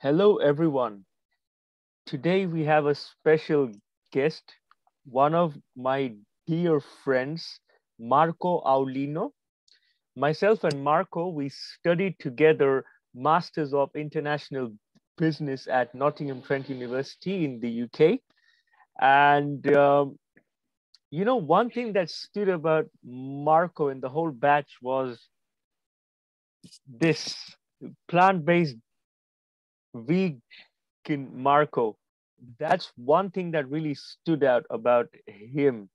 Hello, everyone. Today we have a special guest, one of my dear friends, Marco Aulino. Myself and Marco, we studied together Masters of International Business at Nottingham Trent University in the UK. And, um, you know, one thing that stood about Marco in the whole batch was this plant-based vegan Marco. That's one thing that really stood out about him.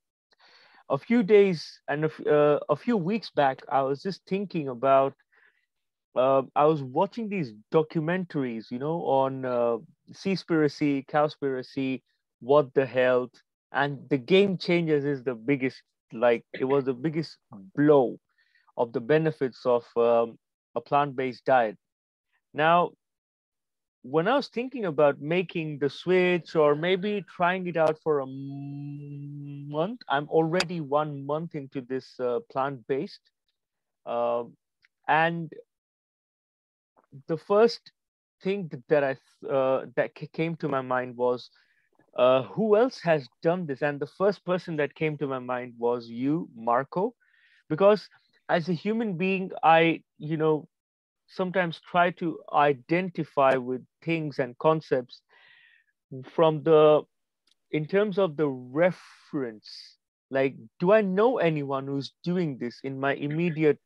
A few days and a, uh, a few weeks back, I was just thinking about. Uh, I was watching these documentaries, you know, on uh, Seaspiracy, Cowspiracy, What the Health, and the Game Changers is the biggest. Like it was the biggest blow of the benefits of um, a plant-based diet. Now, when I was thinking about making the switch or maybe trying it out for a month, I'm already one month into this uh, plant-based. Uh, and the first thing that I uh, that came to my mind was uh, who else has done this? And the first person that came to my mind was you, Marco, because as a human being, I you know sometimes try to identify with things and concepts from the in terms of the reference like do i know anyone who's doing this in my immediate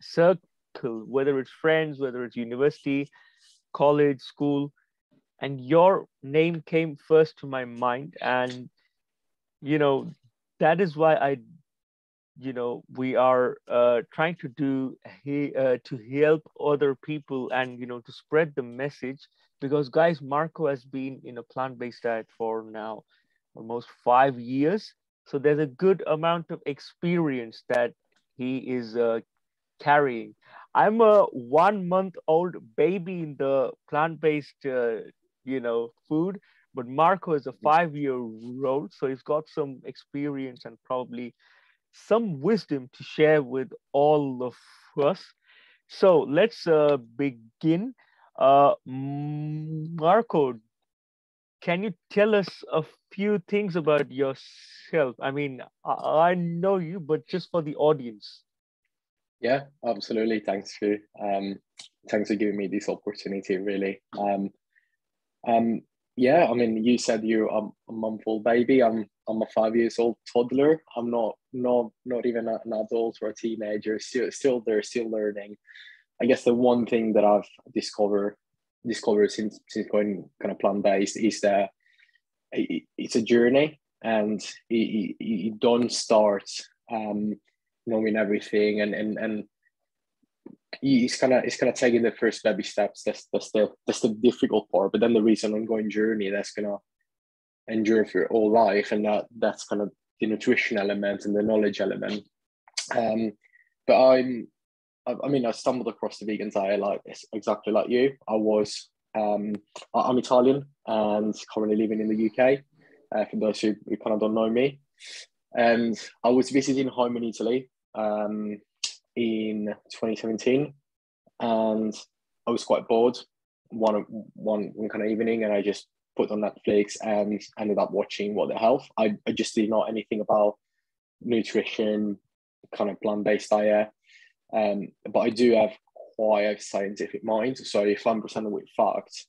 circle whether it's friends whether it's university college school? And your name came first to my mind and you know that is why i you know we are uh, trying to do he, uh, to help other people and you know to spread the message because guys marco has been in a plant-based diet for now almost five years. So there's a good amount of experience that he is uh, carrying. I'm a one month old baby in the plant-based uh, you know food but marco is a five year old so he's got some experience and probably some wisdom to share with all of us. So let's uh, begin. Uh, Marco, can you tell us a few things about yourself? I mean, I, I know you, but just for the audience. Yeah, absolutely. Thanks for um, thanks for giving me this opportunity. Really. Um, um, yeah, I mean, you said you're a, a month old baby. I'm I'm a five years old toddler. I'm not not not even an adult or a teenager. Still still they're still learning. I guess the one thing that I've discovered discovered since since going kind of plant based is that it's a journey and you, don't start um, knowing everything and and and it's kind of it's kind of taking the first baby steps. That's that's the that's the difficult part. But then there is an ongoing journey that's gonna endure for your whole life, and that that's kind of the nutrition element and the knowledge element. Um, but I'm, I, I mean, I stumbled across the vegan diet like exactly like you. I was, um, I'm Italian and currently living in the UK. Uh, for those who, who kind of don't know me, and I was visiting home in Italy. Um, in 2017, and I was quite bored one one one kind of evening, and I just put on Netflix and ended up watching What the Health. I, I just didn't know anything about nutrition, kind of plant based diet, um, but I do have quite a scientific mind. So if I'm presented with facts,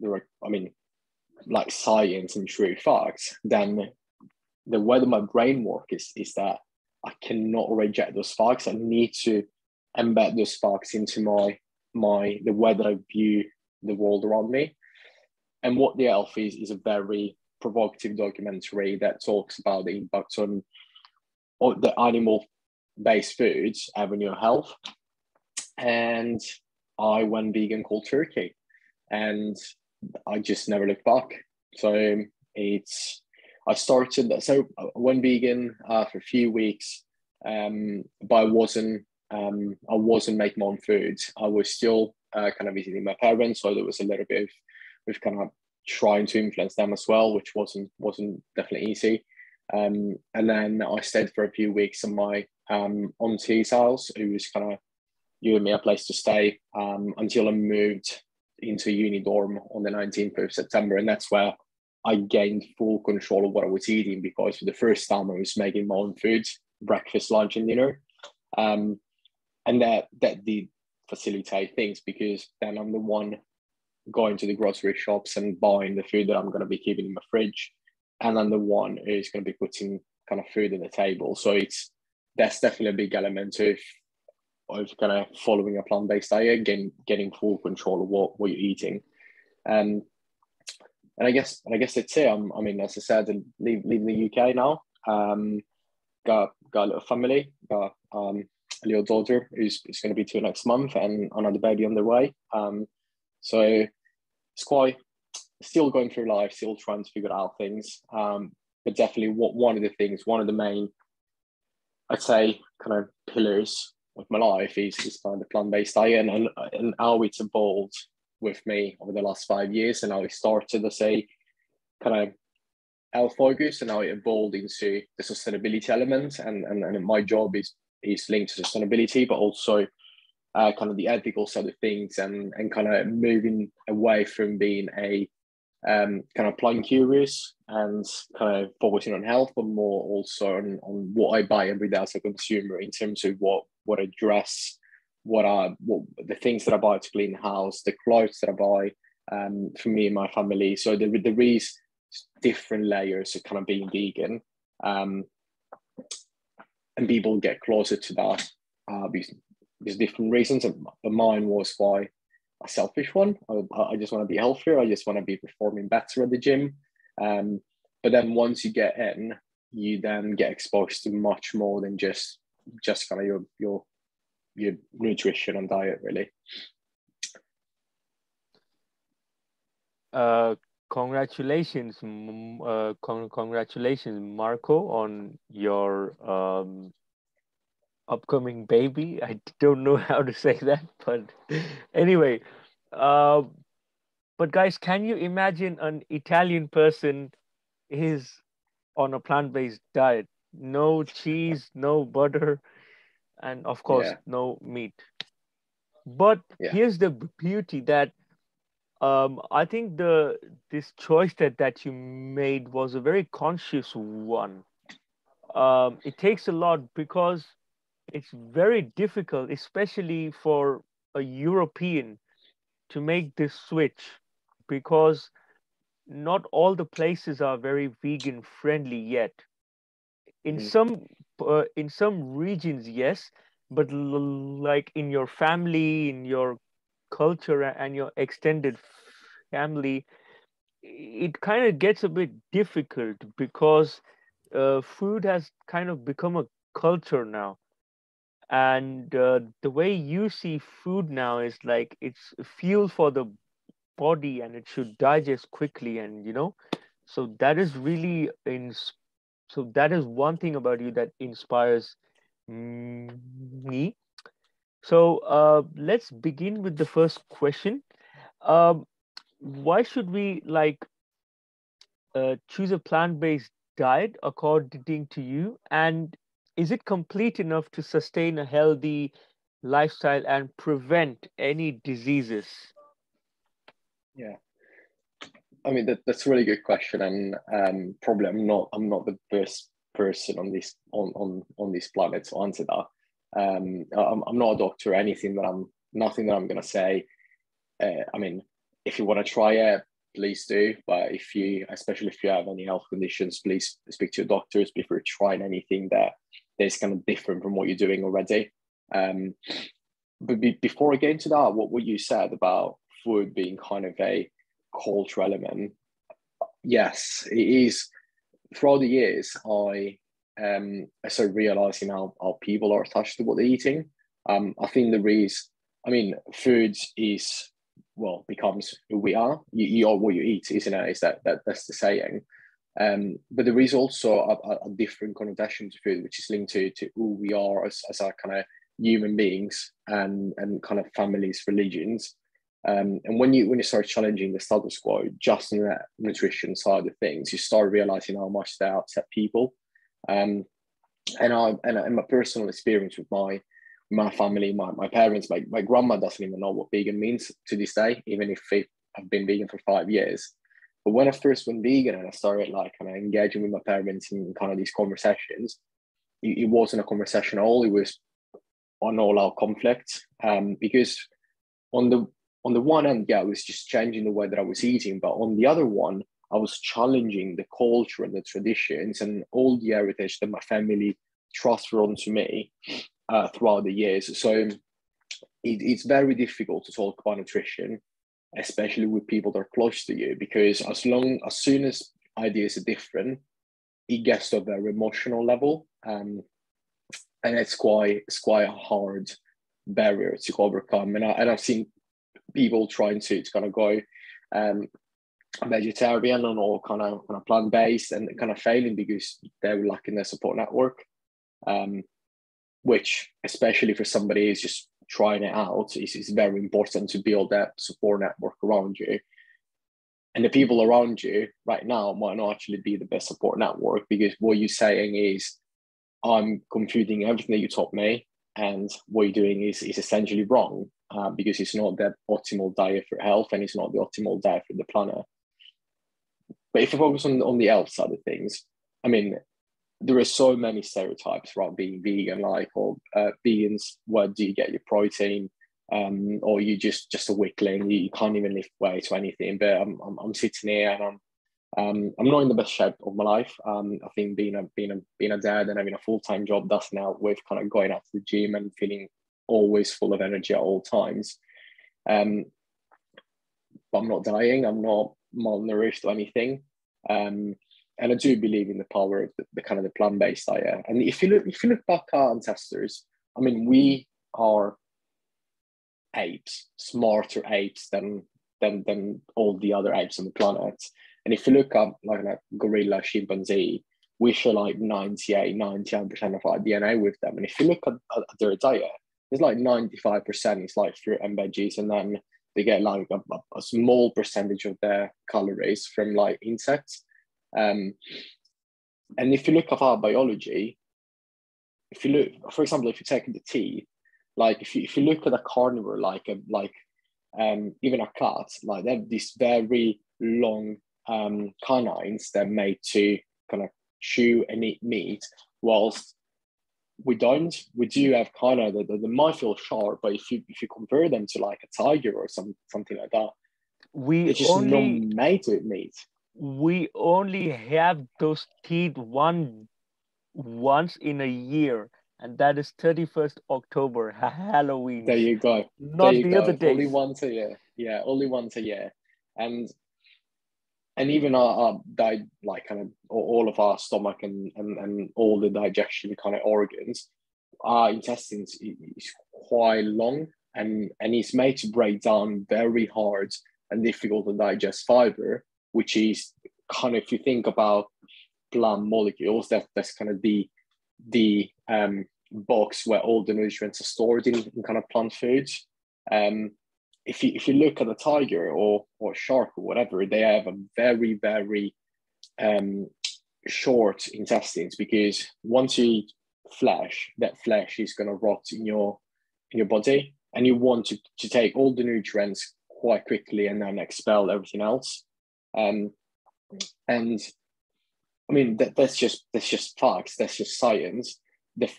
there are, I mean, like science and true facts, then the way that my brain works is is that I cannot reject those facts. I need to embed those facts into my my the way that I view the world around me. And what the Health is is a very provocative documentary that talks about the impact on, on the animal based foods having your health. And I went vegan cold turkey and I just never looked back. So it's I started so I went vegan uh, for a few weeks, um, but I wasn't um, I wasn't making my own food. I was still uh, kind of visiting my parents, so there was a little bit of with kind of trying to influence them as well, which wasn't wasn't definitely easy. Um, and then I stayed for a few weeks in my um, auntie's house, who was kind of giving me a place to stay um, until I moved into uni dorm on the 19th of September, and that's where I gained full control of what I was eating because for the first time I was making my own food, breakfast, lunch, and dinner. Um, and that that did facilitate things because then I'm the one going to the grocery shops and buying the food that I'm going to be keeping in my fridge, and I'm the one who's going to be putting kind of food on the table. So it's that's definitely a big element of of kind of following a plant based diet, getting getting full control of what, what you're eating. Um, and I guess and I guess that's it. I'm, I mean, as I said, leave, leaving the UK now. Um, got got a little family, got um, a little daughter who's, who's going to be two next month, and another baby on the way. Um, so it's quite still going through life, still trying to figure out things. Um, but definitely, what one of the things, one of the main, I'd say, kind of pillars of my life is, is kind of the plant based diet and, and how it's evolved with me over the last five years and how it started as a kind of health focus and how it evolved into the sustainability element and, and, and my job is is linked to sustainability but also uh, kind of the ethical side of things and and kind of moving away from being a um, kind of plain curious and kind of focusing on health, but more also on, on what I buy every day as a consumer in terms of what what I dress, what are what the things that I buy to clean the house, the clothes that I buy um, for me and my family. So there, there is different layers of kind of being vegan. Um, and people get closer to that uh, there's different reasons. But mine was why a selfish one. I, I just want to be healthier. I just want to be performing better at the gym. Um, but then once you get in, you then get exposed to much more than just just kind of your your your nutrition and diet really uh congratulations uh, con- congratulations marco on your um upcoming baby i don't know how to say that but anyway uh but guys can you imagine an italian person is on a plant-based diet no cheese, no butter, and of course, yeah. no meat. But yeah. here's the beauty that um, I think the this choice that that you made was a very conscious one. Um, it takes a lot because it's very difficult, especially for a European, to make this switch because not all the places are very vegan friendly yet in mm-hmm. some uh, in some regions yes but l- like in your family in your culture and your extended family it kind of gets a bit difficult because uh, food has kind of become a culture now and uh, the way you see food now is like it's fuel for the body and it should digest quickly and you know so that is really in so that is one thing about you that inspires me. So uh, let's begin with the first question. Um, why should we like uh, choose a plant-based diet according to you? And is it complete enough to sustain a healthy lifestyle and prevent any diseases yeah I mean, that, that's a really good question, and um, probably I'm not I'm not the best person on this on on on this planet to answer that. Um, I'm, I'm not a doctor or anything that I'm nothing that I'm gonna say. Uh, I mean, if you want to try it, please do. But if you, especially if you have any health conditions, please speak to your doctors before trying anything that is kind of different from what you're doing already. Um, but be, before I get into that, what what you said about food being kind of a cultural element, yes, it is. Throughout the years, I um, I started realizing how, how people are attached to what they're eating. Um, I think the reason, I mean, food is well becomes who we are. You, you are what you eat, isn't it? Is that, that that's the saying? Um, but there is also a, a, different connotation to food, which is linked to, to who we are as, as our kind of human beings and and kind of families, religions. Um, and when you when you start challenging the status quo just in that nutrition side of things, you start realizing how much they upset people. Um, and I and my personal experience with my my family, my, my parents, my, my grandma doesn't even know what vegan means to this day, even if they have been vegan for five years. But when I first went vegan and I started like kind of engaging with my parents in kind of these conversations, it, it wasn't a conversation at all. It was an all-out conflict. Um, because on the on the one hand, yeah, I was just changing the way that I was eating, but on the other one, I was challenging the culture and the traditions and all the heritage that my family trusted onto me uh, throughout the years. So it, it's very difficult to talk about nutrition, especially with people that are close to you, because as long as soon as ideas are different, it gets to a very emotional level, um, and it's quite it's quite a hard barrier to overcome. And I and I've seen people trying to, to kind of go um, vegetarian and all kind of kind of plant based and kind of failing because they're lacking their support network. Um, which especially for somebody who's just trying it out is, is very important to build that support network around you. And the people around you right now might not actually be the best support network because what you're saying is i'm computing everything that you taught me and what you're doing is, is essentially wrong uh, because it's not the optimal diet for health and it's not the optimal diet for the planet. But if you focus on, on the health side of things i mean there are so many stereotypes around being vegan, like or uh, vegans, where do you get your protein? Um, or you just just a weakling, you, you can't even lift weight or anything. But I'm, I'm, I'm sitting here and I'm um, I'm not in the best shape of my life. Um, I think being a being a being a dad and having a full time job doesn't help with kind of going out to the gym and feeling always full of energy at all times. Um, I'm not dying. I'm not malnourished or anything. Um, and I do believe in the power of the, the kind of the plant-based diet. And if you look, if you look back our ancestors, I mean, we are apes, smarter apes than than than all the other apes on the planet. And if you look at like a gorilla, chimpanzee, we share like 98, 99% of our DNA with them. And if you look at, at their diet, it's like 95% is like fruit and veggies, and then they get like a, a small percentage of their calories from like insects. Um, and if you look at our biology, if you look, for example, if you take the teeth, like if you, if you look at a carnivore, like a, like um, even a cat, like they have these very long um, canines that are made to kind of chew and eat meat, whilst we don't. We do have kind of the, the, the might feel sharp, but if you if you compare them to like a tiger or some something like that, we it's just only not made to eat meat we only have those teeth one once in a year and that is 31st october halloween. There you go. Not you the go. other day only once a year. Yeah only once a year. And and even our, our di- like kind of all of our stomach and, and and all the digestion kind of organs our intestines is quite long and and it's made to break down very hard and difficult to digest fiber which is kind of if you think about plant molecules, that that's kind of the the um, box where all the nutrients are stored in, in kind of plant foods. Um, if you if you look at a tiger or or shark or whatever, they have a very very um, short intestines because once you eat flesh, that flesh is going to rot in your in your body, and you want to, to take all the nutrients quite quickly and then expel everything else. Um, and I mean that, that's just that's just facts. That's just science. The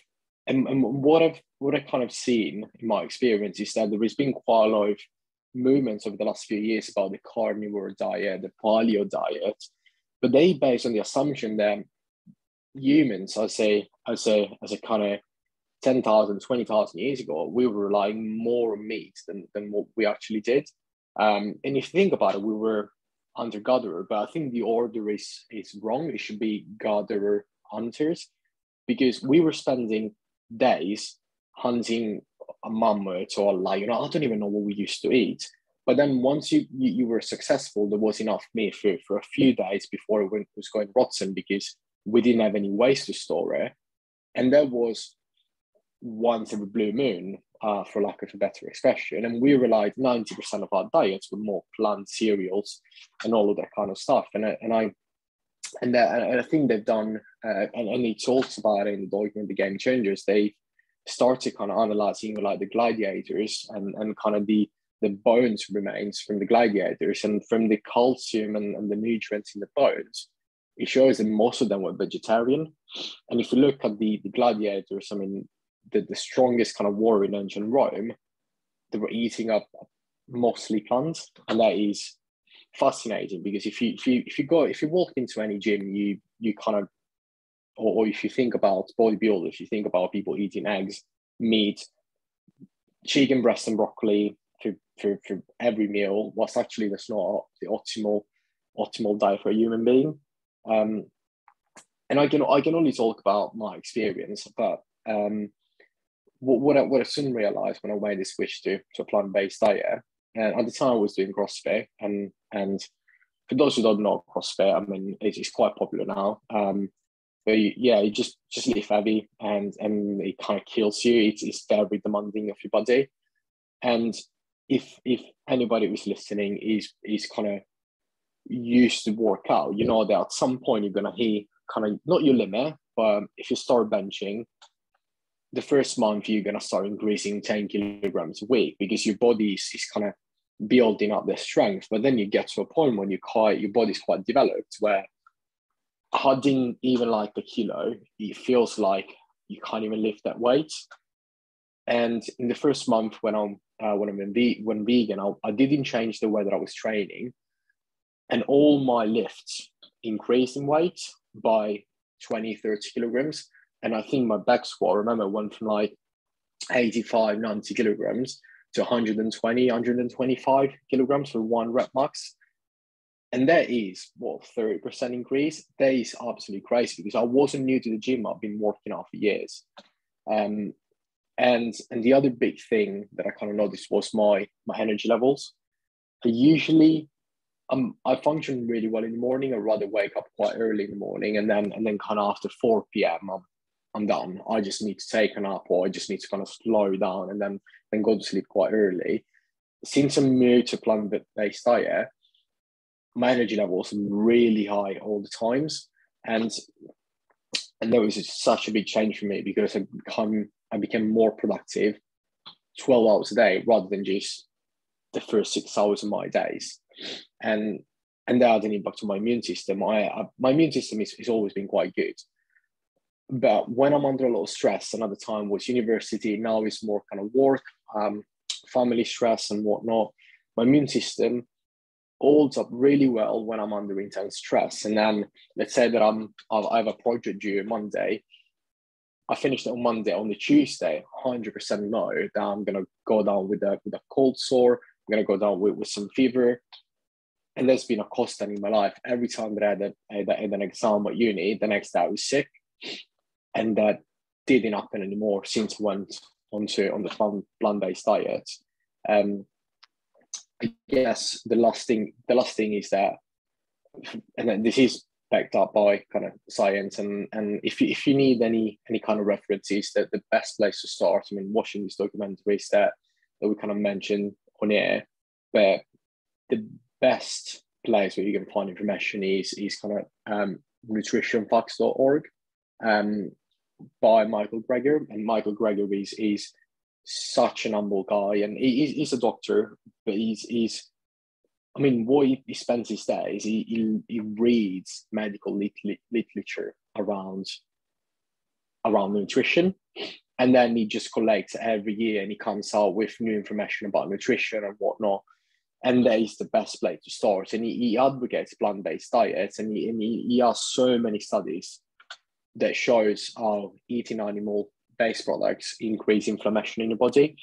and, and what I've what I've kind of seen in my experience is that there has been quite a lot of movements over the last few years about the carnivore diet, the paleo diet, but they based on the assumption that humans, I say, as a as a kind of 10,000, 20,000 years ago, we were relying more on meat than, than what we actually did. Um, and if you think about it, we were hunter gatherer, but I think the order is is wrong. It should be gatherer hunters because we were spending days hunting a mammoth or a lion. I don't even know what we used to eat. But then once you, you, you were successful, there was enough meat for, for a few days before it was going rotten because we didn't have any ways to store it. And that was once every blue moon uh, for lack of a better expression. And we relied 90% of our diets were more plant cereals and all of that kind of stuff. And I, and I, and, and I think they've done, uh, and, and he talks about it in the document, The Game Changers, they, started kind of analyzing like the gladiators and, and kind of the the bones remains from the gladiators and from the calcium and, and the nutrients in the bones, it shows that most of them were vegetarian. And if you look at the, the gladiators, I mean, the, the strongest kind of warrior in ancient Rome, they were eating up mostly plants. And that is fascinating because if you if you if you go if you walk into any gym, you you kind of or, or if you think about bodybuilders, if you think about people eating eggs, meat, chicken breast and broccoli for, for, for every meal, what's actually that's not the optimal optimal diet for a human being. Um, and I can I can only talk about my experience, but um, what what I, what I soon realized when I made this switch to to a plant based diet, and at the time I was doing CrossFit, and and for those who don't know CrossFit, I mean it's, it's quite popular now. Um, but yeah, you just just lift heavy, and and it kind of kills you. It's, it's very demanding of your body, and if if anybody who's listening is is kind of used to work out, you know that at some point you're gonna hit kind of not your limit, but if you start benching, the first month you're gonna start increasing 10 kilograms a week because your body is, is kind of building up the strength. But then you get to a point when you quite your body's quite developed where adding even like a kilo, it feels like you can't even lift that weight. And in the first month when I'm uh, when I'm in ve- when vegan, I, I didn't change the way that I was training, and all my lifts increased in weight by 20, 30 kilograms. And I think my back squat, remember, went from like 85, 90 kilograms to 120, 125 kilograms for one rep max. And that is what 30% increase. That is absolutely crazy because I wasn't new to the gym. I've been working out for years. Um, and and the other big thing that I kind of noticed was my my energy levels. I usually um I function really well in the morning. I rather wake up quite early in the morning and then and then kind of after 4 p.m. I'm I'm done. I just need to take a nap or I just need to kind of slow down and then then go to sleep quite early. Since I'm new to plant-based diet, my energy levels really high all the times. And and that was such a big change for me because I become I became more productive 12 hours a day rather than just the first six hours of my days. And and that had an impact on my immune system. I, I my immune system is, has always been quite good. But when I'm under a lot of stress, another time was university, now it's more kind of work, um, family stress and whatnot. My immune system holds up really well when I'm under intense stress. And then let's say that I'm I have a project due Monday. I finished it on Monday. On the Tuesday, 100% know that I'm gonna go down with a with a cold sore. I'm gonna go down with, with some fever. And there's been a constant in my life. Every time that I had, a, I had an exam at uni, the next day I was sick, and that didn't happen anymore since went onto on the plant based diet. Um, I guess the last thing the last thing is that, and this is backed up by kind of science and and if you, if you need any any kind of references that the best place to start i mean watching these documentaries that that we kind of mentioned on air but the best place where you can find information is is kind of um, nutritionfacts.org um, by michael greger and michael greger is is such an humble guy, and he, he's a doctor, but he's he's. I mean, what he, he spends his days, he, he, he reads medical lit, lit, literature around around nutrition, and then he just collects every year, and he comes out with new information about nutrition and whatnot. And that is the best place to start. And he, he advocates plant-based diets, and he, and he, he has so many studies that shows how eating animal based products increase inflammation in the body.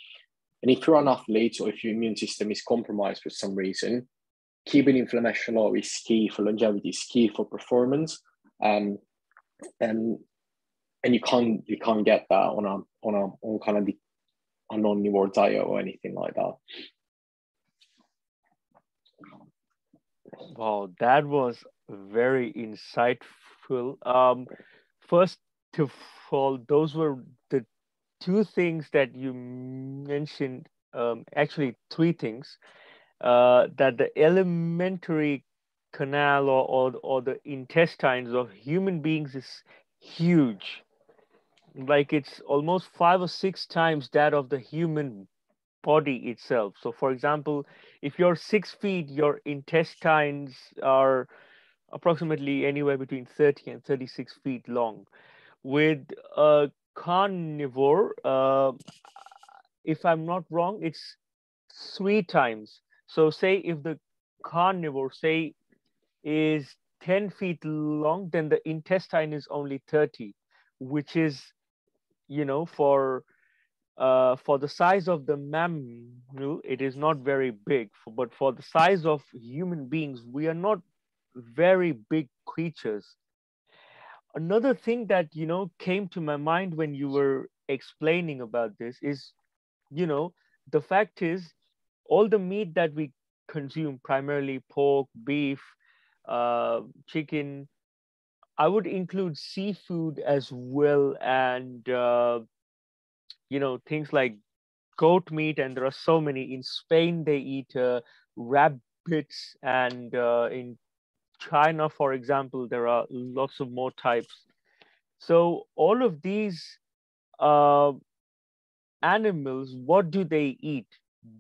And if you're an athlete or if your immune system is compromised for some reason, keeping inflammation low is key for longevity, is key for performance. Um, and and you can't you can't get that on a on a on kind of the a non-omnivore diet or anything like that. Wow, that was very insightful. Um, first of all, those were the two things that you mentioned, um, actually three things, uh, that the alimentary canal or, or, or the intestines of human beings is huge. like it's almost five or six times that of the human body itself. So, for example, if you're six feet, your intestines are approximately anywhere between 30 and 36 feet long. With a carnivore, uh, if I'm not wrong, it's three times. So, say if the carnivore, say, is 10 feet long, then the intestine is only 30, which is, you know, for uh, for the size of the mammal, it is not very big. But for the size of human beings, we are not very big creatures. Another thing that you know came to my mind when you were explaining about this is, you know, the fact is, all the meat that we consume, primarily pork, beef, uh, chicken. I would include seafood as well, and uh, you know things like goat meat. And there are so many. In Spain, they eat uh, rabbits, and uh, in China, for example, there are lots of more types. So all of these uh, animals, what do they eat?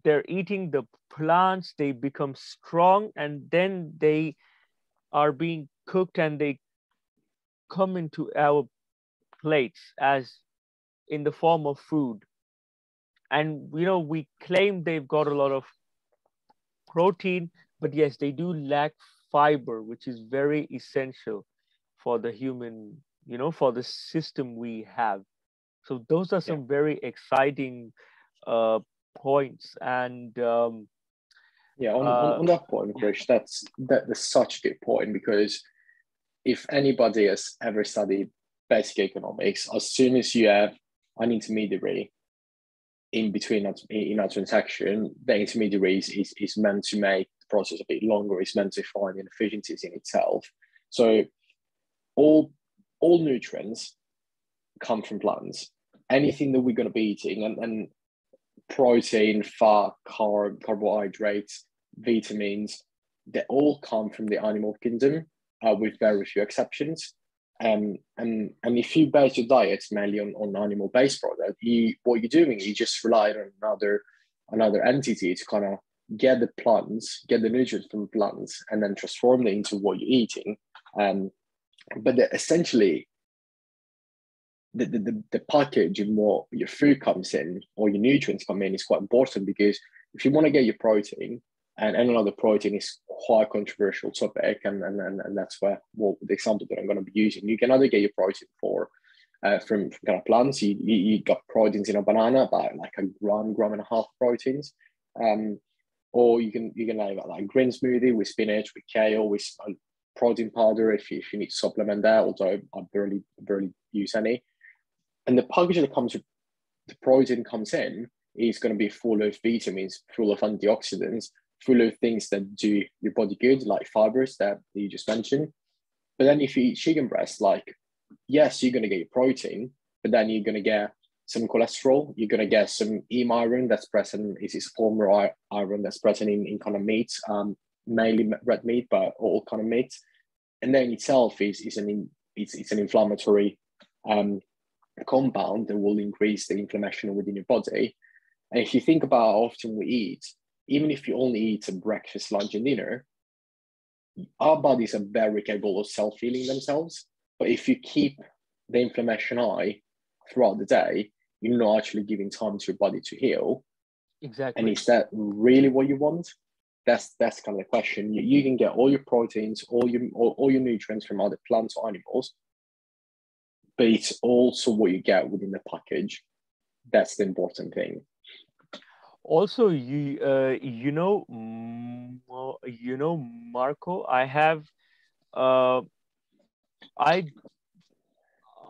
They're eating the plants. They become strong, and then they are being cooked and they come into our plates as in the form of food and you know we claim they've got a lot of protein but yes they do lack fiber which is very essential for the human you know for the system we have so those are some yeah. very exciting uh, points and um, yeah, on, uh, on, on, that point, Krish, that's that, that's such a good point because if anybody has ever studied basic economics, as soon as you have an intermediary in between in a transaction, the intermediary is, is, is meant to make process a bit longer, it's meant to find inefficiencies in itself. So all all nutrients come from plants. Anything that we're going to be eating and, and protein, fat, carb, carbohydrates, vitamins, they all come from the animal kingdom, uh, with very few exceptions. Um, and and if you base your diet mainly on, on animal based product, you what you're doing, is you just rely on another another entity to kind of get the plants, get the nutrients from plants, and then transform it into what you're eating. Um, but essentially, the, the, the package and what your food comes in or your nutrients come in is quite important because if you want to get your protein, and, and another protein is quite controversial topic, and, and, and, and that's where well, the example that I'm going to be using. You can either get your protein for uh, from, from kind of plants. You, you, you got proteins in a banana, about like a gram, gram and a half proteins. Um, or you can you can have like green smoothie with spinach, with kale, with protein powder if you, if you need to supplement that. Although I barely barely use any. And the package that comes with the protein comes in is going to be full of vitamins, full of antioxidants, full of things that do your body good, like fibers that you just mentioned. But then if you eat chicken breast, like, yes, you're going to get your protein, but then you're going to get some cholesterol. You're going to get some heme iron that's present, is this former iron that's present in, in kind of meat, um, mainly red meat, but all kind of meat. And then itself is, is an, it's, it's an inflammatory um, compound that will increase the inflammation within your body. And if you think about how often we eat, even if you only eat a breakfast, lunch, and dinner, our bodies are very capable of self healing themselves. But if you keep the inflammation high throughout the day, you're not actually giving time to your body to heal. Exactly. And is that really what you want? That's that's kind of the question. You, you can get all your proteins, all your all, all your nutrients from other plants or animals, but it's also what you get within the package. That's the important thing also you uh, you know you know marco i have uh, i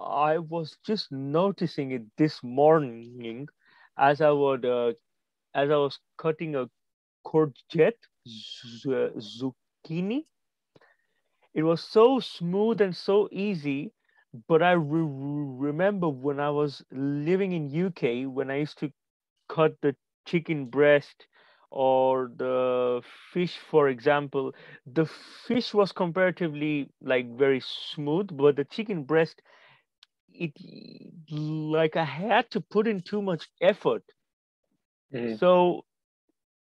i was just noticing it this morning as i would uh, as i was cutting a courgette zucchini. It was so smooth and so easy but i re- remember when i was living in uk when i used to cut the chicken breast or the fish for example the fish was comparatively like very smooth but the chicken breast it like I had to put in too much effort. Mhm. So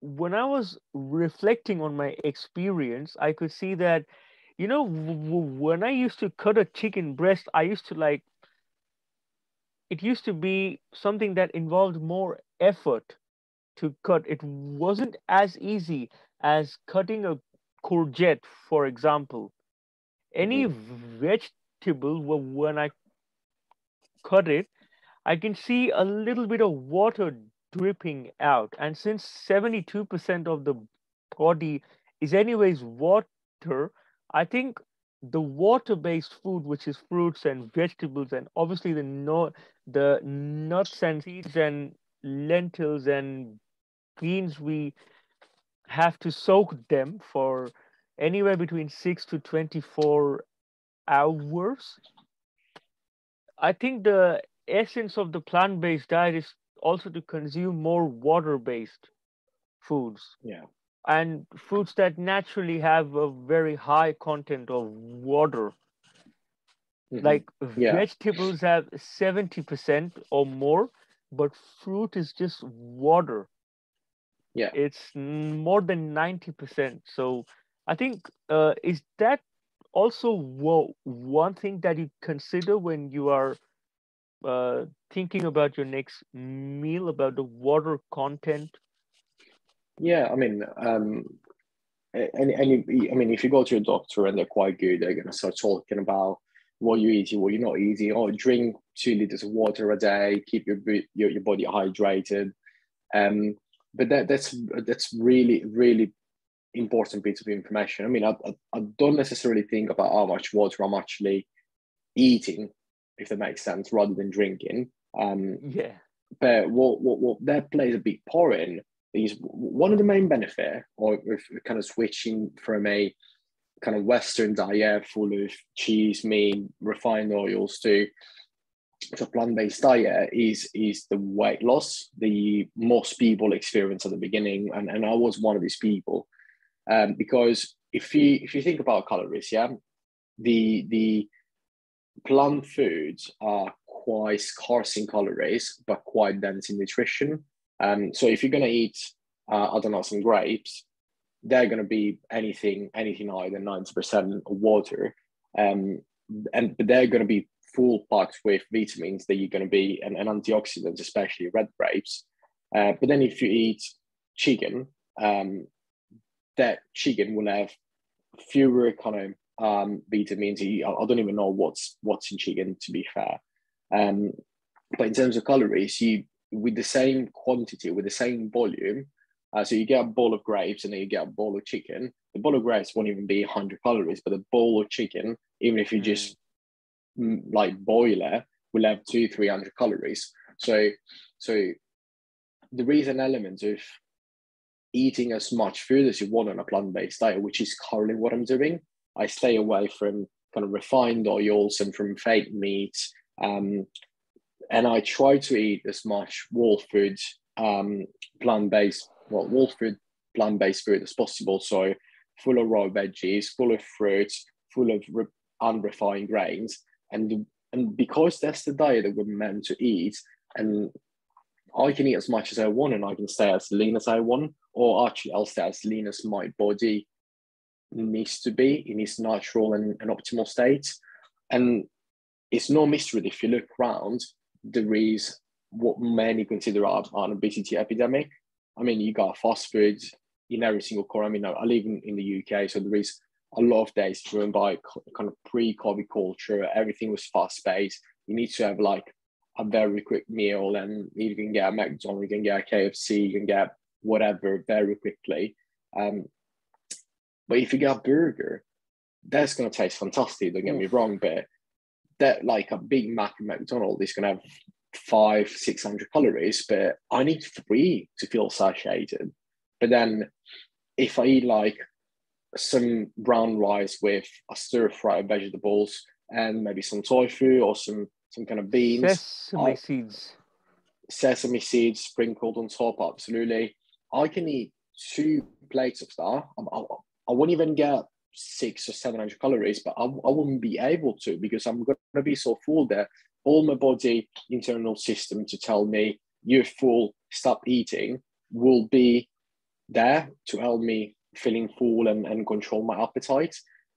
when I was reflecting on my experience, I could see that, you know, w- w- when I used to cut a chicken breast, I used to like, it used to be something that involved more effort to cut. It wasn't as easy as cutting a courgette, for example. Any vegetable, wh- when I cut it, I can see a little bit of water dripping out. And since 72% of the body is, anyways, water, I think the water based food, which is fruits and vegetables, and obviously the, no, the nuts and seeds and lentils and beans, we have to soak them for anywhere between 6 to 24 hours. I think the essence of the plant based diet is also to consume more water based foods Yeah. and foods that naturally have a very high content of water. Mhm. Like Yeah. vegetables have 70% or more, but fruit is just water. Yeah. It's more than 90%. So I think, uh, is that also one thing that you consider when you are uh, thinking about your next meal, about the water content? Yeah, I mean, um, and, and I mean, if you go to a doctor and they're quite good, they're going to start talking about what you're eating, what you're not eating, or drink two liters of water a day, keep your your, your body hydrated. Um, but that that's that's really really important piece of information. I mean, I, I, I don't necessarily think about how much water I'm actually eating, if that makes sense, rather than drinking. Um, Yeah. but what, what, what that plays a big part in is one of the main benefit or if kind of switching from a kind of western diet full of cheese meat refined oils to to a plant-based diet is is the weight loss the most people experience at the beginning and, and i was one of these people um, because if you if you think about calories yeah the the plant foods are quite scarce in calories, but quite dense in nutrition. Um, so if you're gonna eat, uh, I don't know, some grapes, they're gonna be anything anything higher than ninety percent water, um, and but they're gonna be full packed with vitamins that you're gonna be and, and antioxidants, especially red grapes. Uh, but then if you eat chicken, um, that chicken will have fewer kind of um, vitamins. I I don't even know what's what's in chicken to be fair. Um, but in terms of calories, you with the same quantity, with the same volume, uh, so you get a bowl of grapes and then you get a bowl of chicken. The bowl of grapes won't even be 100 calories, but the bowl of chicken, even if you Mm. just mm, like boil it, will have two, 300 calories. So, so there is an element of eating as much food as you want on a plant-based diet, which is currently what I'm doing. I stay away from kind of refined oils and from fake meats. Um, and I try to eat as much whole food, um, plant-based, well, whole food, plant-based food as possible. So full of raw veggies, full of fruits, full of re- unrefined grains. And, and because that's the diet that we're meant to eat, and I can eat as much as I want and I can stay as lean as I want, or actually I'll stay as lean as my body needs to be in its natural and, and optimal state. And it's no mystery if you look around, there is what many consider are an obesity epidemic. I mean, you got fast food in every single corner. I mean, I live in, in the UK, so there is a lot of days driven by kind of pre-COVID culture. Everything was fast-paced. You need to have like a very quick meal, and you can get a McDonald's, you can get a KFC, you can get whatever very quickly. Um, but if you get a burger, that's going to taste fantastic. Don't get me wrong, but that like a Big Mac at McDonald's is going to have five, six hundred calories, but I need three to feel satiated. But then if I eat like some brown rice with a stir fry of vegetables and maybe some tofu or some some kind of beans, Sesame I- seeds. sesame seeds sprinkled on top, absolutely. I can eat two plates of that. I, I, I won't even get six or seven hundred calories, but I, I wouldn't be able to because I'm going to be so full that all my body internal system to tell me you're full, stop eating, will be there to help me feeling full and, and control my appetite.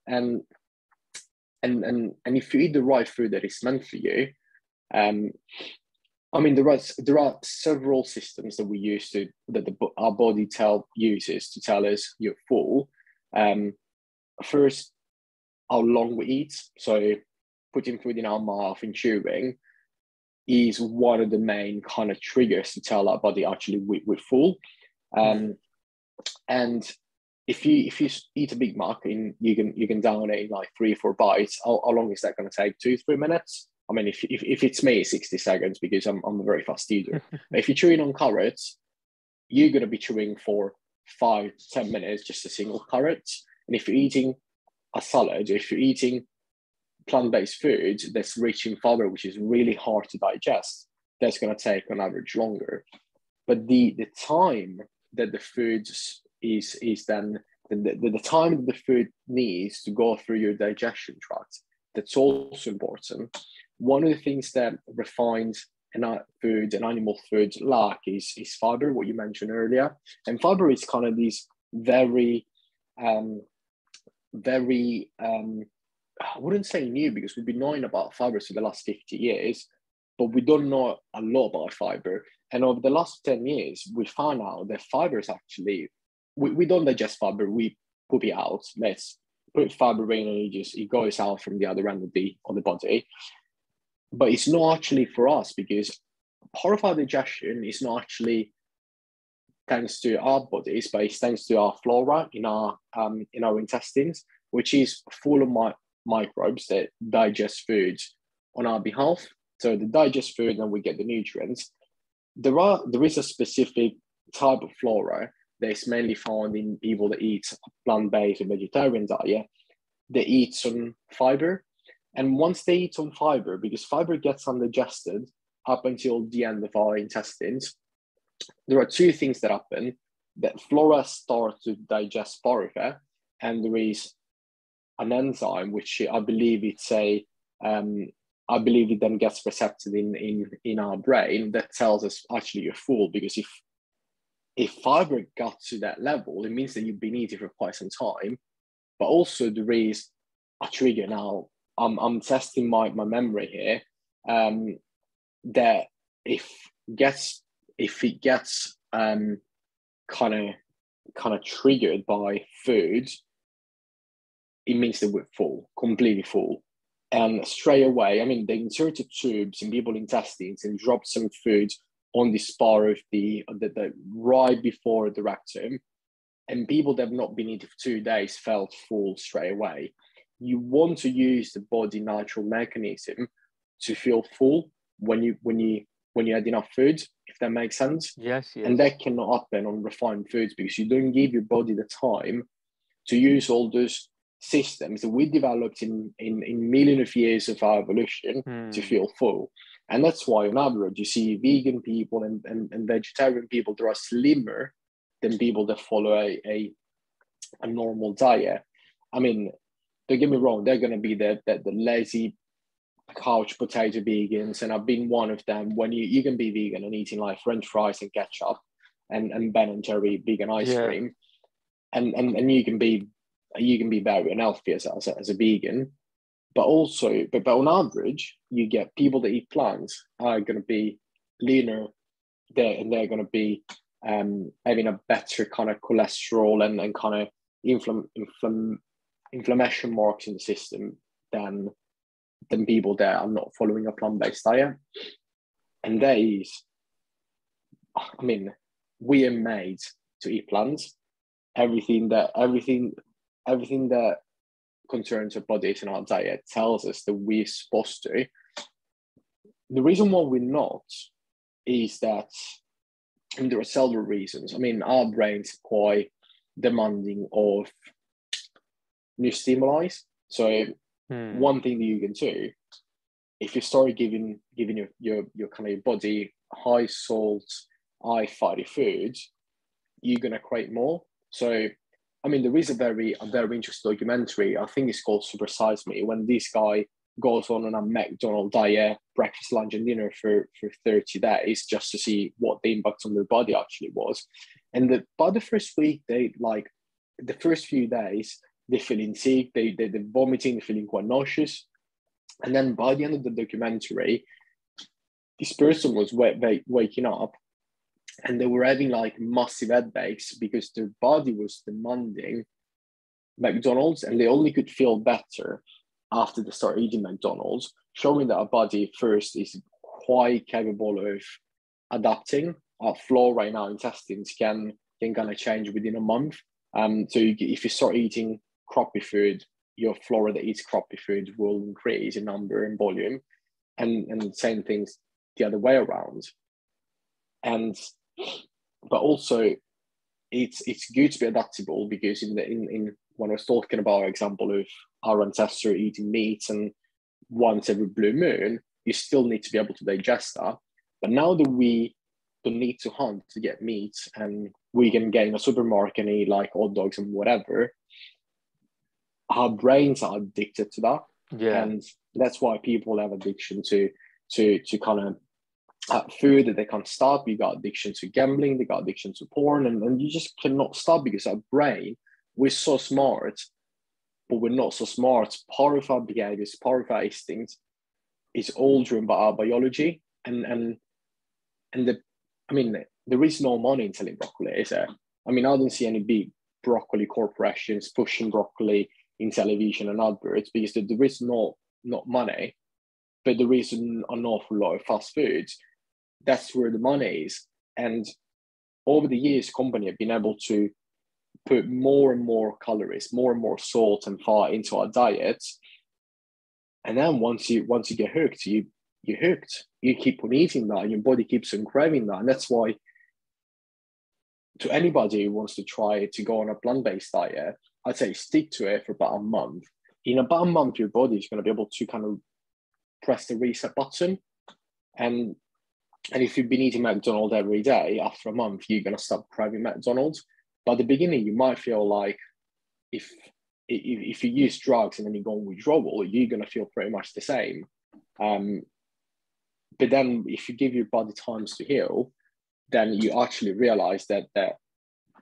And and and and if you eat the right food that is meant for you, um, I mean there are there are several systems that we use to that the, our body tell uses to tell us you're full. Um, first, how long we eat. So putting food in our mouth and chewing is one of the main kind of triggers to tell our body actually we, we're full. Um, and if you if you eat a Big Mac and you can you can down it in like three or four bites, how, how long is that going to take? Two three minutes. I mean, if, if, if it's me, 60 seconds because I'm, I'm a very fast eater. but if you're chewing on carrots, you're going to be chewing for five ten minutes, just a single carrot. And if you're eating a salad, if you're eating plant-based food that's rich in fiber, which is really hard to digest, that's going to take on average longer. But the the time that the food is is then the, the, the time the food needs to go through your digestion tract, that's also important. One of the things that refined food and animal food lack is, is fiber, what you mentioned earlier. And fiber is kind of these very, um, very um, I wouldn't say new because we've been knowing about fibers for the last 50 years, but we don't know a lot about fiber. And over the last 10 years, we found out that fibers actually, we, we don't digest fiber, we poop it out. Let's put fiber in and it just it goes out from the other end of the of the body. But it's not actually for us because part of our digestion is not actually thanks to our bodies, but it's thanks to our flora in our um, in our intestines, which is full of my, microbes that digest foods on our behalf. So they digest food and we get the nutrients. There are there is a specific type of flora that is mainly found in people that eat plant-based or vegetarian diet. They eat some fiber. And once they eat some fiber, because fiber gets undigested up until the end of our intestines, there are two things that happen. That flora starts to digest it, and there is an enzyme, which I believe it's a, um, I believe it then gets recepted in, in, in our brain that tells us actually you're full because if if fiber got to that level, it means that you've been eating for quite some time. But also there is a trigger now. I'm, I'm testing my, my memory here. Um, that if gets if it gets um, kind of kind of triggered by food, it means that we're full, completely full. And straight away, I mean, they inserted tubes in people's intestines and dropped some food on the spar of the, the, the right before the rectum. And people that have not been eating for two days felt full straight away. You want to use the body natural mechanism to feel full when you when you when you had enough food, if that makes sense. Yes, yes. And that cannot happen on refined foods because you don't give your body the time to use all those systems that we developed in, in, in millions of years of our evolution mm. to feel full. And that's why, on average, you see vegan people and, and, and vegetarian people that are slimmer than people that follow a, a, a normal diet. I mean, don't get me wrong, they're going to be the, the, the lazy couch potato vegans. And I've been one of them. When you, you can be vegan and eating like French fries and ketchup and, and Ben and Jerry vegan ice yeah. cream. And, and, and you can be you can be very unhealthy as as a, as a vegan, but also, but, but on average, you get people that eat plants are going to be leaner, there and they're going to be um, having a better kind of cholesterol and, and kind of inflam, inflam, inflammation marks in the system than than people that are not following a plant-based diet. And that is, I mean, we are made to eat plants. Everything that everything everything that concerns our bodies and our diet tells us that we're supposed to. The reason why we're not is that mean, there are several reasons. I mean, our brains are quite demanding of new stimuli. So hmm. one thing that you can do, if you start giving giving your your, your kind of body high salt, high fatty foods, you're gonna create more. So I mean, there is a very a very interesting documentary. I think it's called Super Size Me. When this guy goes on on a McDonald's diet, breakfast, lunch, and dinner for, for 30 days just to see what the impact on their body actually was. And the, by the first week, they like the first few days, they're feeling sick, they, they, they're vomiting, they're feeling quite nauseous. And then by the end of the documentary, this person was w- waking up and they were having like massive headaches because their body was demanding McDonald's and they only could feel better after they start eating McDonald's, showing that our body first is quite capable of adapting. Our flow right now, intestines can can kind of change within a month. Um, so you, if you start eating crappy food, your flora that eats crappy food will increase in number and volume, and and same things the other way around. And but also, it's it's good to be adaptable because in the in in when I was talking about our example of our ancestor eating meat and once every blue moon, you still need to be able to digest that. But now that we don't need to hunt to get meat and we can get in a supermarket and eat like hot dogs and whatever, our brains are addicted to that. Yeah. And that's why people have addiction to to to kind of uh, food that they can't stop. You got addiction to gambling, they got addiction to porn, and, and you just cannot stop because our brain we're so smart, but we're not so smart. Part of our behaviors, part of our instincts is all driven by our biology. And and and the I mean, there is no money in selling broccoli, is there? I mean, I don't see any big broccoli corporations pushing broccoli in television and adverts because there is no not money, but there is an, an awful lot of fast foods. That's where the money is. And over the years, company have been able to put more and more calories, more and more salt and fat into our diets. And then once you once you get hooked, you you're hooked. You keep on eating that, and your body keeps on craving that. And that's why to anybody who wants to try to go on a plant-based diet, I'd say stick to it for about a month. In about a month, your body is going to be able to kind of press the reset button. And and if you've been eating McDonald's every day, after a month, you're going to stop craving McDonald's. But at the beginning, you might feel like if if, if you use drugs and then you go on withdrawal, you're gonna feel pretty much the same. Um, but then if you give your body times to heal, then you actually realize that that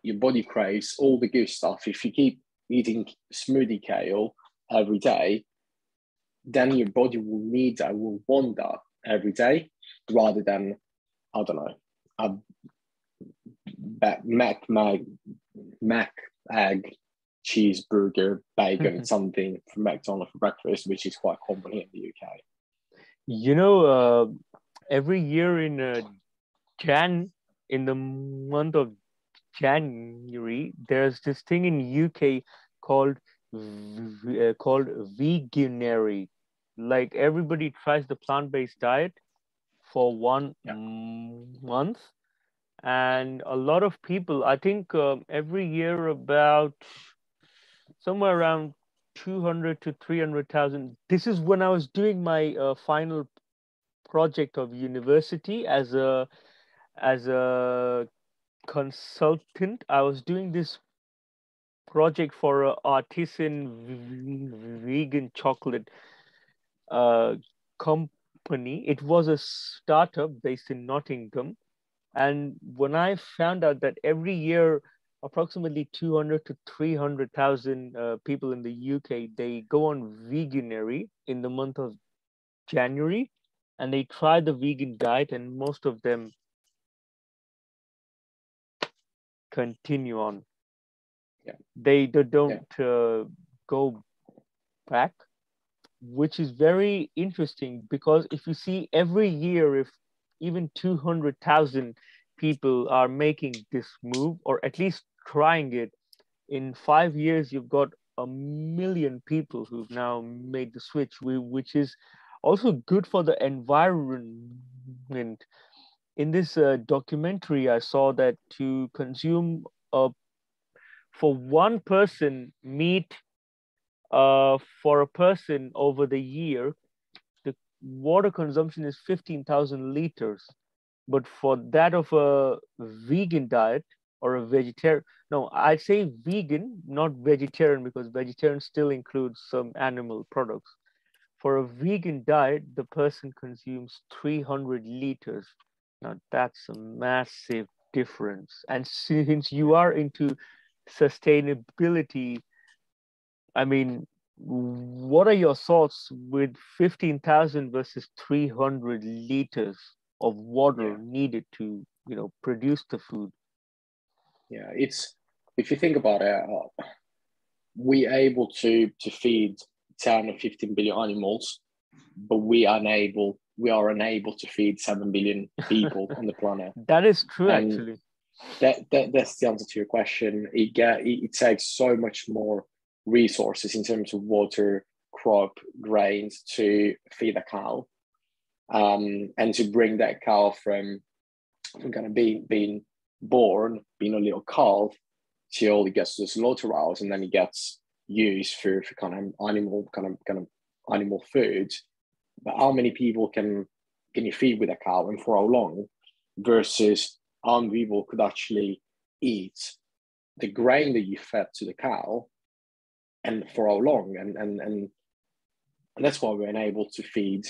your body craves all the good stuff. If you keep eating smoothie kale every day, then your body will need that, will want that every day, rather than I don't know, a Mac, Mac, Mac, egg, cheeseburger, bacon, mm-hmm. something from McDonald's for breakfast, which is quite common here in the UK. You know, uh, every year in uh, Jan, in the month of January, there's this thing in UK called uh, called veganuary. Like everybody tries the plant-based diet for one yeah. month. And a lot of people i think um, every year about somewhere around 200 to 300000 this is when i was doing my uh, final project of university as a as a consultant. I was doing this project for an artisan vegan chocolate uh, company it was a startup based in nottingham and when I found out that every year, approximately 200 to 300,000 uh, people in the UK, they go on veganuary in the month of January and they try the vegan diet and most of them continue on. Yeah. They, they don't yeah. uh, go back, which is very interesting because if you see every year, if even 200,000 people are making this move or at least trying it. In five years, you've got a million people who've now made the switch, which is also good for the environment. In this uh, documentary, I saw that to consume uh, for one person meat uh, for a person over the year the water consumption is 15,000 liters. But for that of a vegan diet or a vegetarian, no, I say vegan, not vegetarian, because vegetarian still includes some animal products. for a vegan diet, the person consumes 300 liters. Now that's a massive difference. And since you are into sustainability, I mean, what are your thoughts with 15,000 versus 300 liters of water yeah. needed to, you know, produce the food? Yeah, it's if you think about it, uh, we able to to feed 10 or 15 billion animals, but we are unable we are unable to feed 7 billion people on the planet. That is true, and actually. That, that that's the answer to your question. It get it, it takes so much more resources in terms of water, crop, grains to feed a cow, um, and to bring that cow from from kind of being being born, being a little calf, till it gets to the slaughterhouse, and then it gets used for, for kind of animal kind of kind of animal food. But how many people can can you feed with a cow, and for how long? Versus how many people could actually eat the grain that you fed to the cow and for how long. And and and, and that's why we're unable to feed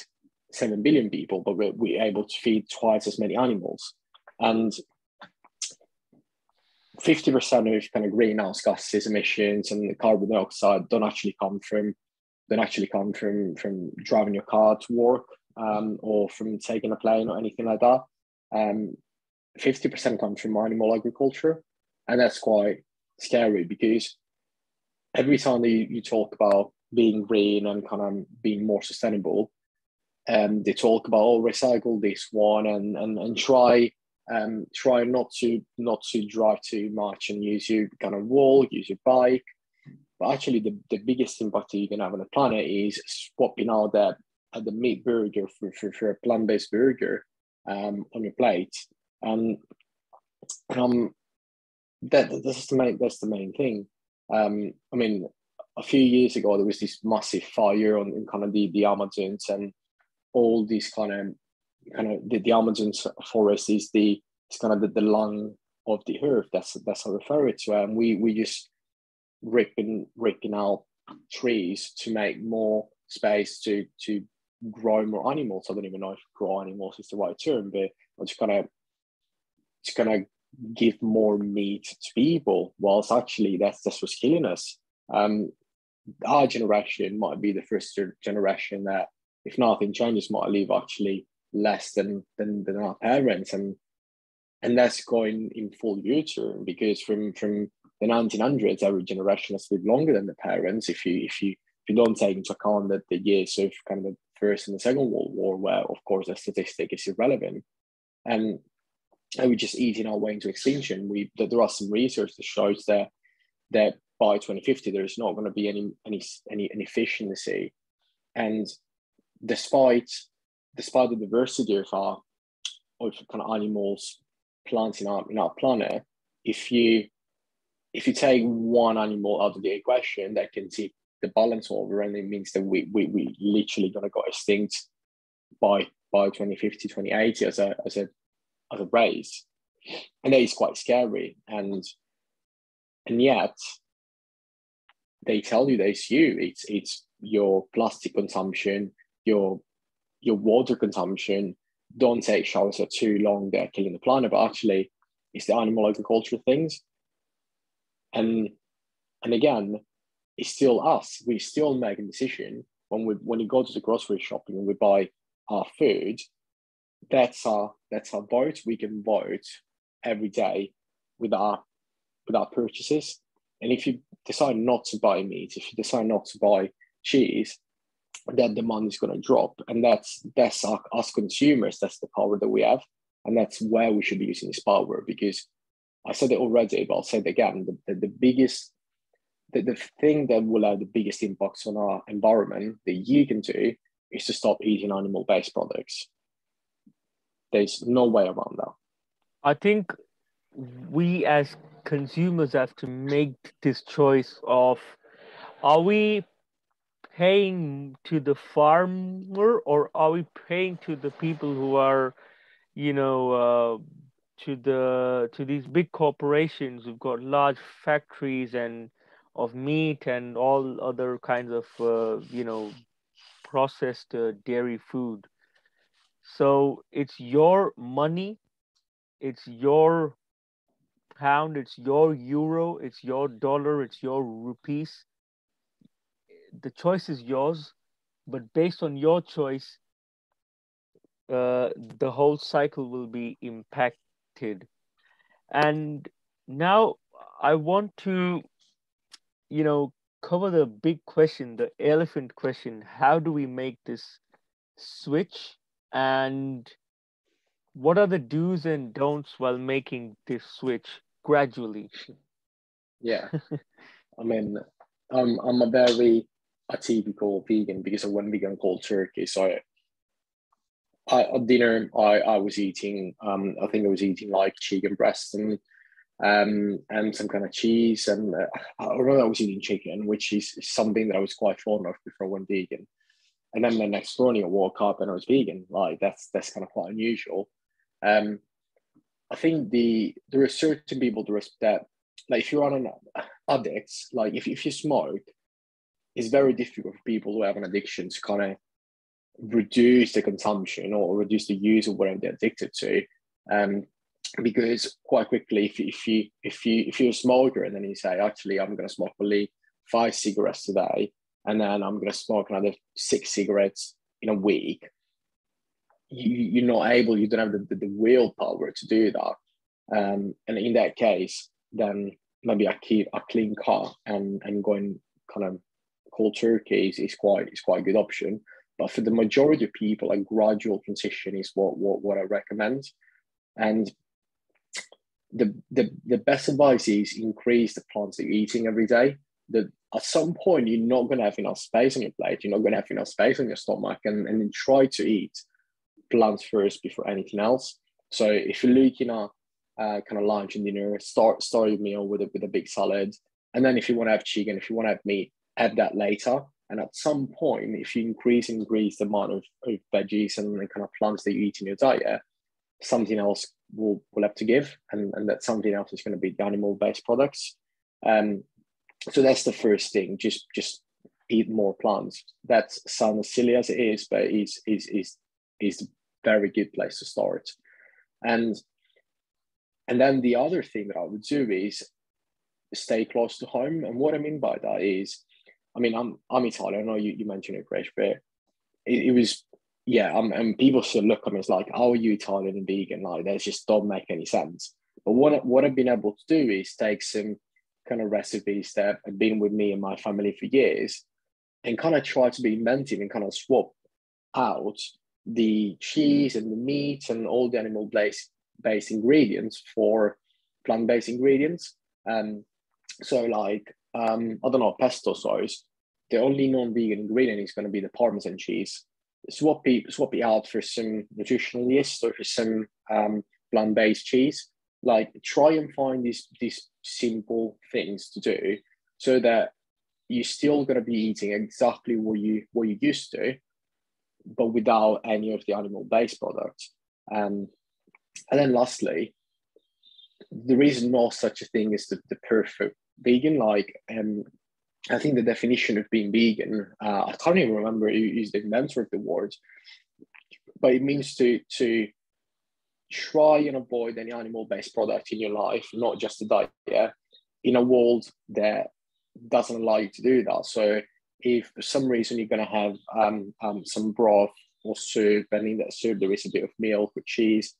7 billion people but we're, we're able to feed twice as many animals. And 50% of kind of greenhouse gases emissions and carbon dioxide don't actually come from don't actually come from from driving your car to work um, or from taking a plane or anything like that. Um, 50% comes from animal agriculture. And that's quite scary because every time that you, talk about being green and kind of being more sustainable, um, they talk about oh recycle this one and and and try um try not to not to drive too much and use your kind of walk, use your bike. But actually, the, the biggest impact that you can have on the planet is swapping out that the meat burger for, for, for a plant based burger um, on your plate. Um, um, that that's the main that's the main thing. Um, I mean, a few years ago there was this massive fire on in kind of the, the Amazons and all these kind of kind of the, the Amazon forest is the it's kind of the, the lung of the earth. That's that's how I refer it to. And we we just ripping ripping out trees to make more space to to grow more animals. I don't even know if grow animals is the right term, but I'm kind of just kind of give more meat to people, whilst actually that's that's what's killing us. Um, our generation might be the first generation that, if nothing changes, might leave actually less than than, than our parents, and and that's going in full U-turn because from from the 1900s, every generation has lived longer than the parents. If you if you if you don't take into account that the years of kind of the first and the second world war, where of course the statistic is irrelevant, and and we're just eating our way into extinction. We that there are some research that shows that that by 2050 there is not going to be any any any, any fish in the sea, and despite despite the diversity of our of kind of animals, plants in our in our planet, if you if you take one animal out of the equation, that can tip the balance over, and it means that we we we literally gonna go extinct by by 2050, 2080 as a as a as a race, and that is quite scary. And and yet they tell you that it's you. It's it's your plastic consumption, your your water consumption. Don't take showers for too long; they're killing the planet. But actually, it's the animal agriculture things. And and again, it's still us. We still make a decision when we when we go to the grocery shopping and we buy our food that's our that's our vote. We can vote every day with our with our purchases. And if you decide not to buy meat, if you decide not to buy cheese, then demand is going to drop. And that's that's our, us consumers. That's the power that we have, and that's where we should be using this power. Because I said it already, but I'll say it again. The, the, the biggest, the, the thing that will have the biggest impacts on our environment that you can do is to stop eating animal-based products. There's no way around that. I think we as consumers have to make this choice of are we paying to the farmer or are we paying to the people who are you know uh, to the to these big corporations who've got large factories and of meat and all other kinds of uh, you know processed uh, dairy food. So it's your money, it's your pound, it's your euro, it's your dollar, it's your rupees. The choice is yours, but based on your choice, uh, the whole cycle will be impacted. And now I want to, you know, cover the big question, the elephant question. How do we make this switch? And what are the do's and don'ts while making this switch gradually? Yeah. I mean, I'm, I'm a very atypical vegan because I went vegan cold turkey. So I, at dinner, I, I was eating, um, I think I was eating like chicken breast and um, and some kind of cheese. And uh, I remember I was eating chicken, which is something that I was quite fond of before I went vegan. And then the next morning I woke up and I was vegan. Like that's that's kind of quite unusual. Um, I think the there are certain people that like if you're on an addict, like if, if you smoke, it's very difficult for people who have an addiction to kind of reduce the consumption or reduce the use of whatever they're addicted to. Um, because quite quickly, if, if you if you if you're a smoker and then you say, actually, I'm going to smoke only five cigarettes today, and then I'm going to smoke another six cigarettes in a week, you, you're not able, you don't have the, the, the willpower to do that. Um, and in that case, then maybe I keep a clean car and and going kind of cold turkey is, is quite is quite a good option. But for the majority of people, a gradual transition is what what, what I recommend. And the, the, the best advice is increase the plants that you're eating every day. That at some point you're not going to have enough space on your plate. You're not going to have enough space on your stomach, and and then try to eat plants first before anything else. So if you're looking at uh, kind of lunch and dinner, start start your meal with a with a big salad, and then if you want to have chicken, if you want to have meat, add that later. And at some point, if you increase increase the amount of, of veggies and the kind of plants that you eat in your diet, something else will, will have to give, and, and that something else is going to be the animal based products. Um, so that's the first thing. Just just eat more plants. That sounds silly as it is, but is is is is a very good place to start. And and then the other thing that I would do is stay close to home. And what I mean by that is, I mean, I'm I'm Italian. I know you, you mentioned it, Krish, but it, it was yeah, and people should look at me it's like, "How are you Italian and vegan?" Like, that just don't make any sense. But what what I've been able to do is take some kind of recipes that have been with me and my family for years, and kind of try to be inventive and kind of swap out the cheese and the meat and all the animal based based ingredients for plant based ingredients. Um, so like um, I don't know pesto sauce. The only non vegan ingredient is going to be the Parmesan cheese swap it, swap it out for some nutritional yeast or for some um, plant-based cheese. Like try and find these these simple things to do so that you're still going to be eating exactly what you what you used to, but without any of the animal-based products. Um, and then lastly, there is no such a thing as the, the perfect vegan. Like um, I think the definition of being vegan, uh, I can't even remember who is the inventor of the word, but it means to to try and avoid any animal-based product in your life, not just a diet, yeah? in a world that doesn't allow you to do that. So if for some reason you're going to have um, um, some broth or soup, and in that soup there is a bit of milk or cheese,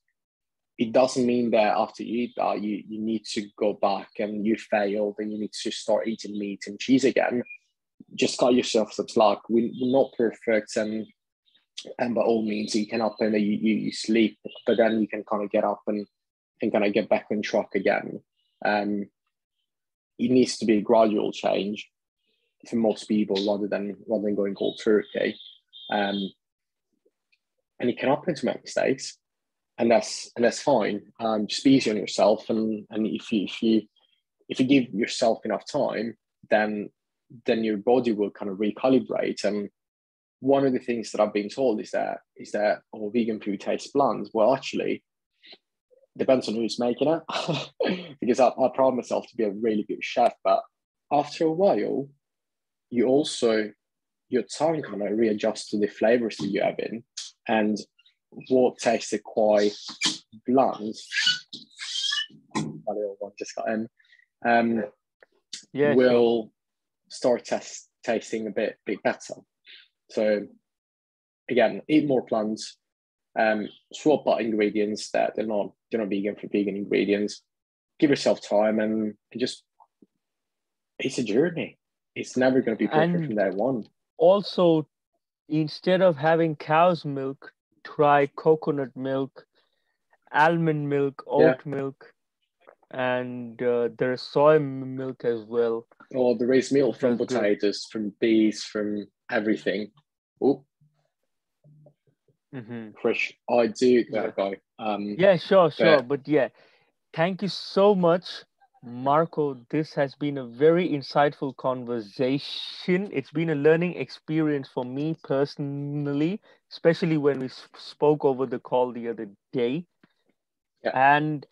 it doesn't mean that after you eat that you, you need to go back and you failed and you need to start eating meat and cheese again just cut yourself some slack we're not perfect and and by all means it can that you, you, you sleep but then you can kind of get up and and kind of get back on track again um it needs to be a gradual change for most people rather than rather than going cold turkey um and it can happen to make mistakes and that's and that's fine. Um, just be easy on yourself, and and if you if you if you give yourself enough time, then then your body will kind of recalibrate. And one of the things that I've been told is that is that oh, vegan food tastes bland. Well, actually, depends on who's making it, because I, I pride myself to be a really good chef, but after a while, you also your tongue kind of readjusts to the flavors that you have in, and what tasted quite blunt. My little one just got in. Um, Yeah. will start test, tasting a bit bit better. So again, eat more plants. Um, swap out ingredients that they're not they're not vegan for vegan ingredients. Give yourself time and, and just it's a journey. It's never going to be perfect And- from day one. Also, instead of having cow's milk, try coconut milk, almond milk, Yeah. oat milk, and uh, there's soy milk as well. Or the there is meal from potatoes, from bees, from everything. Oh, mm-hmm. Krish, I do Yeah. that guy. Um, Yeah, sure, sure. Yeah. But yeah, thank you so much, Marco. This has been a very insightful conversation. It's been a learning experience for me personally, especially when we spoke over the call the other day. Yeah. And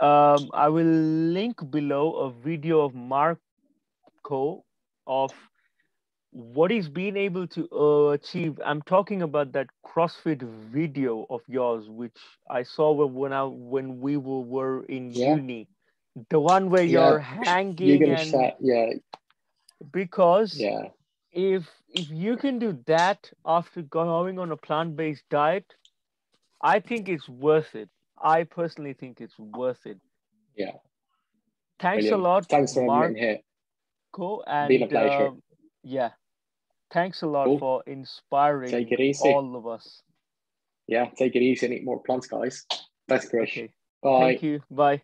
um, I will link below a video of Marco of what he's been able to uh, achieve. I'm talking about that CrossFit video of yours, which I saw when when, I, when we were, were in Yeah. uni. The one where Yeah, you're hanging you're and start, yeah, because yeah, if if you can do that after going on a plant-based diet, I think it's worth it. I personally think it's worth it. yeah. Thanks Brilliant. a lot, Thanks for having me here. cool and Been a pleasure. um, yeah, thanks a lot Cool. for inspiring Take it easy. all of us. Yeah, take it easy and eat more plants, guys. That's Krish. Okay, Bye. thank you. Bye.